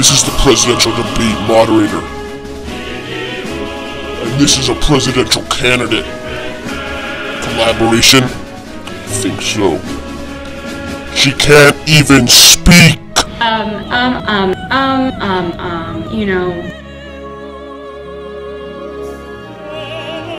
This is the presidential debate moderator. And this is a presidential candidate. Collaboration? I think so. She can't even speak! Um, um, um, um, um, um, you know,